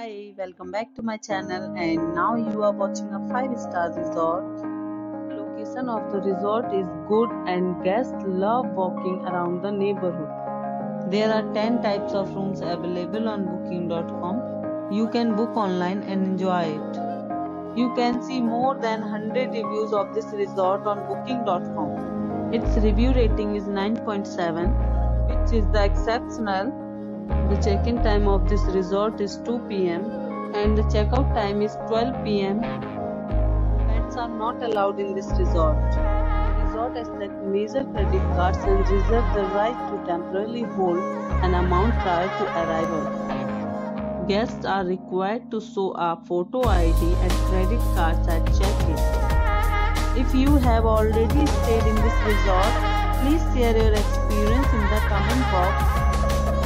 Hi, welcome back to my channel and now you are watching a 5 star resort. Location of the resort is good and guests love walking around the neighborhood. There are 10 types of rooms available on booking.com. You can book online and enjoy it. You can see more than 100 reviews of this resort on booking.com. Its review rating is 9.7 which is the exceptional the check-in time of this resort is 2 pm and the checkout time is 12 pm. Pets are not allowed in this resort. The resort accepts major credit cards and reserves the right to temporarily hold an amount prior to arrival. Guests are required to show a photo ID and credit cards at check-in. If you have already stayed in this resort, please share your experience in the comment box